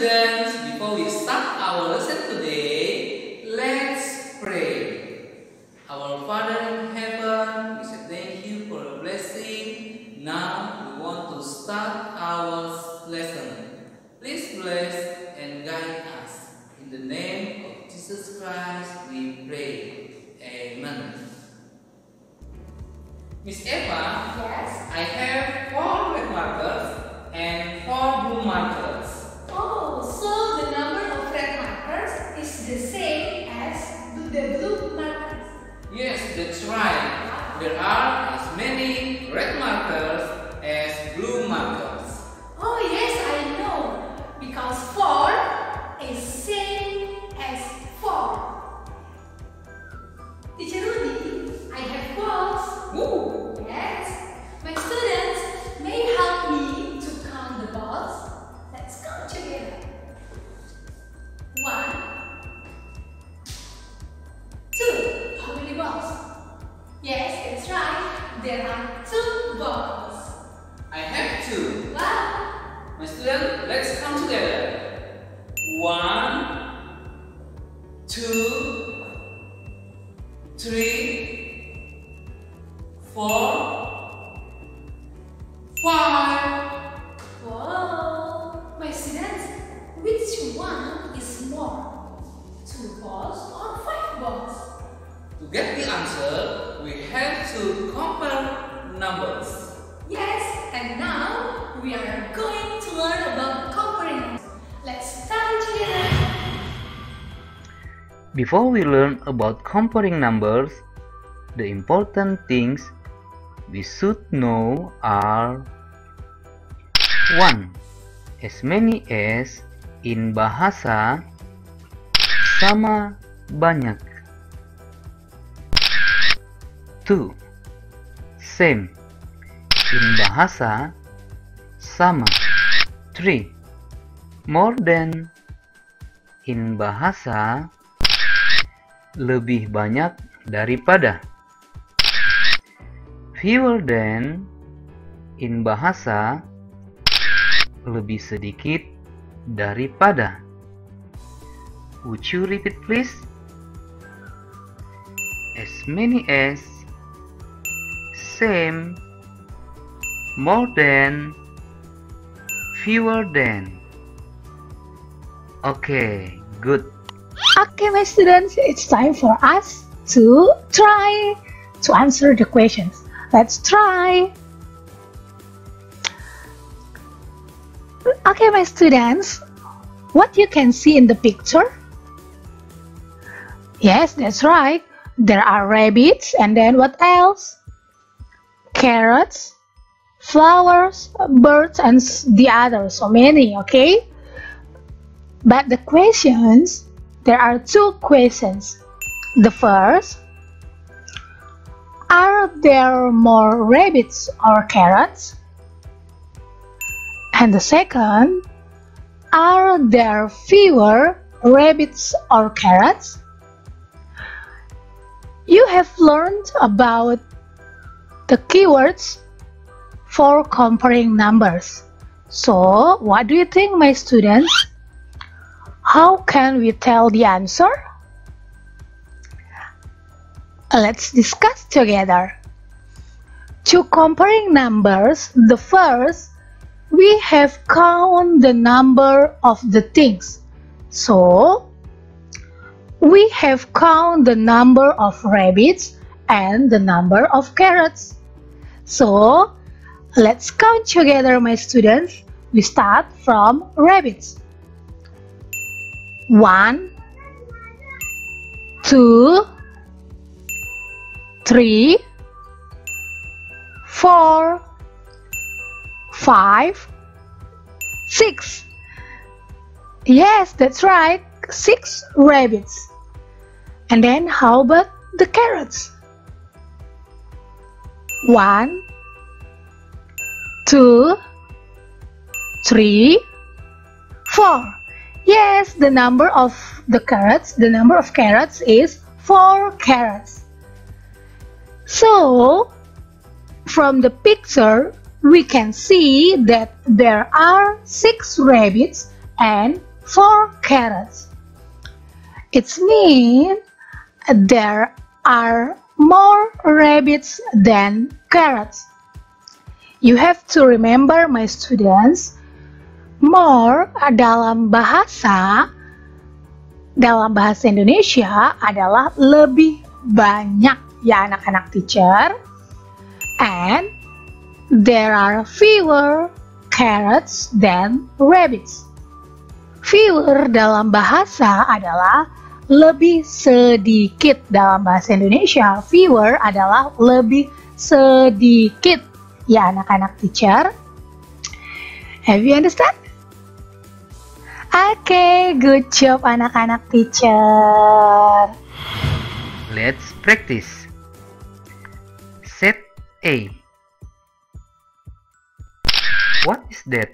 students, before we start our lesson today, let's pray. Our Father in heaven, we say thank you for your blessing. Now we want to start our lesson. Please bless and guide us. In the name of Jesus Christ, we pray. Amen. Miss Eva, yes? I have There are There are two balls. I have two. Wow. My student, let's come together. One, two, three, four, five. Whoa. My students, which one is more? Two balls or five balls? To get the answer, we have to compare numbers. Yes, and now we are going to learn about comparing. Let's start together. Before we learn about comparing numbers, the important things we should know are 1. As many as in bahasa sama banyak 2. Same in bahasa sama 3. More than in bahasa lebih banyak daripada. Fewer than in bahasa lebih sedikit daripada. Would you repeat please? As many as same more than fewer than. Okay, good. Okay, my students, it's time for us to try to answer the questions. Let's try. Okay, my students, what you can see in the picture? Yes, that's right. There are rabbits and then what else? Carrots, flowers, birds, and the others. So many, okay? But the questions, there are two questions. The first, are there more rabbits or carrots? And the second, are there fewer rabbits or carrots? You have learned about the keywords for comparing numbers. So, what do you think, my students? How can we tell the answer? Let's discuss together. To comparing numbers, the first, we have count the number of the things. So, we have count the number of rabbits and the number of carrots. So, let's count together, my students. We start from rabbits. One, two, three, four, five, six. Yes, that's right. Six rabbits. And then how about the carrots? One, two, three, four. Yes, the number of the carrots, the number of carrots is four carrots. So, from the picture, we can see that there are six rabbits and four carrots. It means there are more rabbits than carrots. You have to remember, my students, more dalam bahasa dalam bahasa Indonesia adalah lebih banyak ya anak-anak teacher. And there are fewer carrots than rabbits. Fewer dalam bahasa adalah lebih sedikit dalam bahasa Indonesia. Fewer adalah lebih sedikit. Ya anak-anak teacher. Have you understand? Oke, okay, good job anak-anak teacher. Let's practice. Set A. What is that?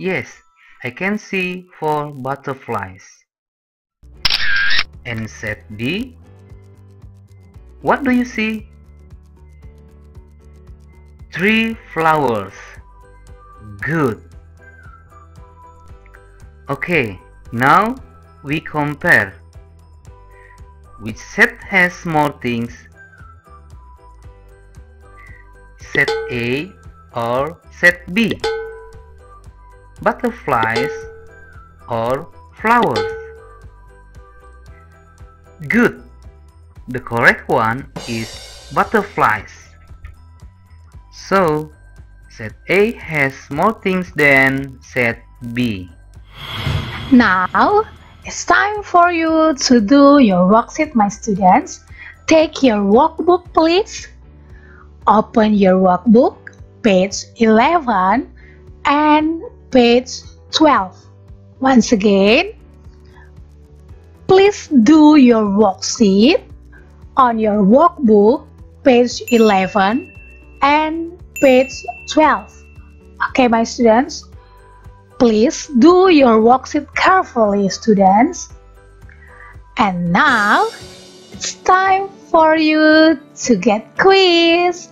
Yes, I can see four butterflies. And set B. What do you see? Three flowers. Good. Okay, now we compare. Which set has more things? Set A or set B? Butterflies or flowers? Good. The correct one is butterflies. So, set A has more things than set B. Now, it's time for you to do your worksheet, my students. Take your workbook, please. Open your workbook, page 11 and page 12. Once again, please do your worksheet on your workbook, page 11 and page 12. Okay, my students, Please do your worksheet carefully, students. And now, it's time for you to get quiz.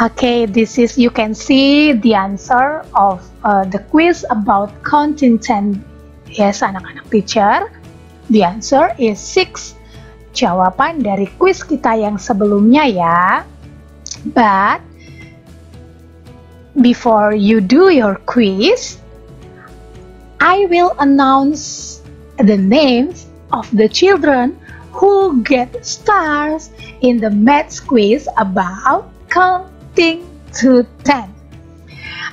Okay, this is you can see the answer of uh, the quiz about counting ten. Yes, anak-anak teacher. The answer is 6. Jawaban dari quiz kita yang sebelumnya ya. But before you do your quiz, I will announce the names of the children who get stars in the math quiz about counting to ten.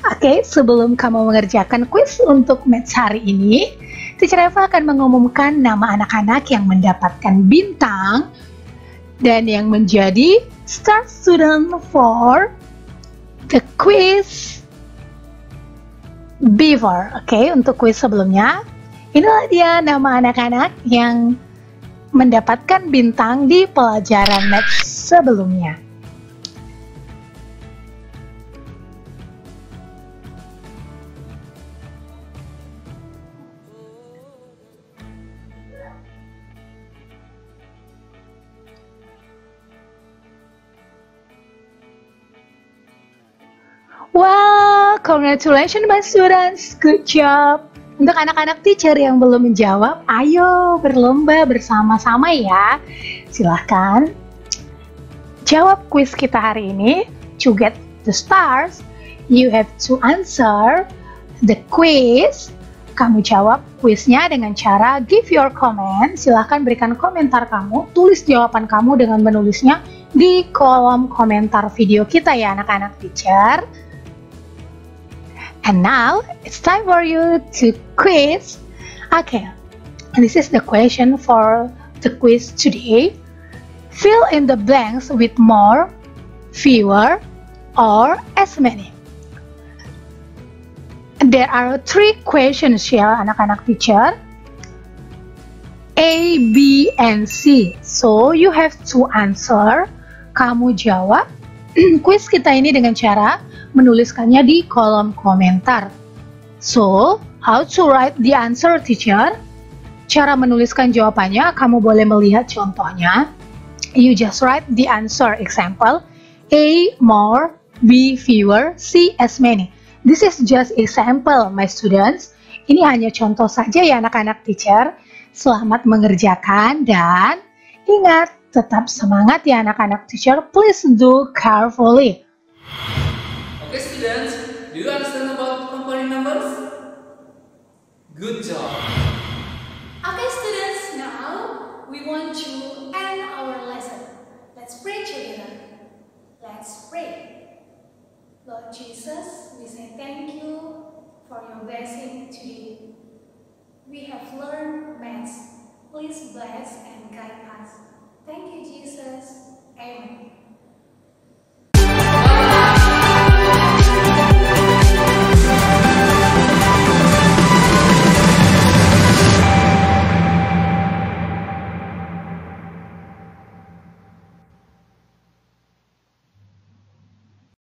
Oke, okay, sebelum kamu mengerjakan quiz untuk math hari ini, Teacher Eva akan mengumumkan nama anak-anak yang mendapatkan bintang dan yang menjadi star student for the quiz Beaver. Oke, okay, untuk kuis sebelumnya, inilah dia nama anak-anak yang mendapatkan bintang di pelajaran math sebelumnya. Congratulations my students, good job. Untuk anak-anak teacher yang belum menjawab, ayo berlomba bersama-sama ya. Silahkan jawab quiz kita hari ini. To get the stars, you have to answer the quiz. Kamu jawab quiznya dengan cara give your comment. Silahkan berikan komentar kamu, tulis jawaban kamu dengan menulisnya di kolom komentar video kita ya anak-anak teacher. And now it's time for you to quiz. Okay, this is the question for the quiz today. Fill in the blanks with more, fewer, or as many. There are three questions here, anak-anak teacher. A, B, and C. So you have to answer. Kamu jawab quiz kita ini dengan cara menuliskannya di kolom komentar. So, how to write the answer teacher? Cara menuliskan jawabannya, kamu boleh melihat contohnya. You just write the answer. Example, A more, B fewer, C as many. This is just example, my students. Ini hanya contoh saja ya anak-anak teacher. Selamat mengerjakan dan ingat, tetap semangat ya anak-anak teacher. Please do carefully. Okay students, do you understand about compounding numbers? Good job. Okay students, now we want to end our lesson. Let's pray together. Let's pray. Lord Jesus, we say thank you for your blessing today. We have learned maths. Please bless and guide us. Thank you, Jesus. Amen.